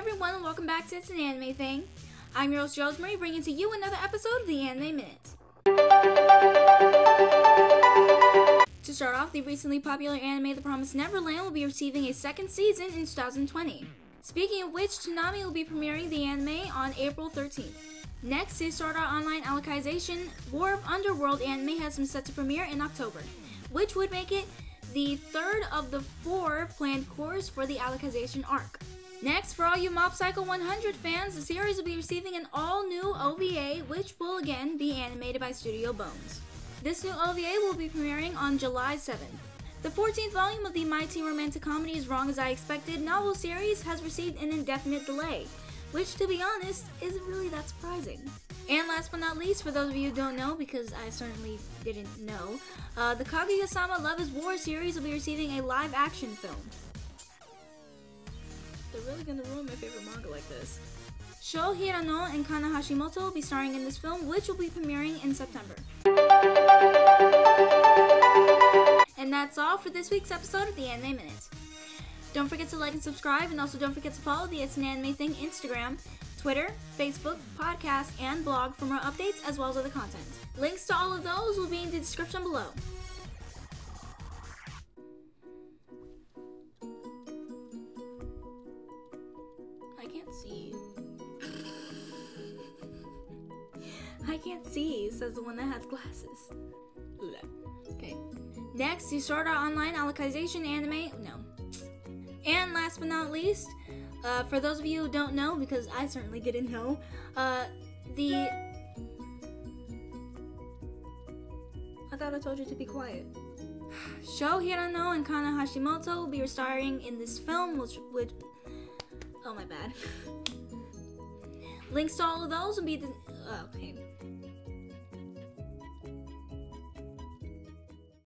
everyone, and welcome back to It's an Anime Thing. I'm your host, Rosemary, bringing to you another episode of the Anime Minute. To start off, the recently popular anime The Promised Neverland will be receiving a second season in 2020. Speaking of which, Toonami will be premiering the anime on April 13th. Next, the Sword Art Online Alicization War of Underworld anime has been set to premiere in October, which would make it the third of the four planned cours for the Alicization arc. Next, for all you Mob Psycho 100 fans, the series will be receiving an all new OVA, which will again be animated by Studio Bones. This new OVA will be premiering on July 7th. The 14th volume of the My Teen Romantic Comedy Is Wrong as I Expected novel series has received an indefinite delay, which, to be honest, isn't really that surprising. And last but not least, for those of you who don't know, because I certainly didn't know, uh, the Kaguya-sama Love is War series will be receiving a live action film. They're really gonna ruin my favorite manga like this. Sho Hirano and Kanna Hashimoto will be starring in this film, which will be premiering in September. And that's all for this week's episode of the Anime Minute. Don't forget to like and subscribe, and also don't forget to follow the It's an Anime Thing Instagram, Twitter, Facebook, podcast, and blog for more updates as well as other content. Links to all of those will be in the description below. I can't see. I can't see, says the one that has glasses. Okay. Next, you Sword Art Online Alicization anime. No. And last but not least, uh, for those of you who don't know, because I certainly didn't know, uh, the. I thought I told you to be quiet. Sho Hirano and Kanna Hashimoto will be starring in this film, which would. Oh, my bad. Links to all of those will be. The, oh, okay.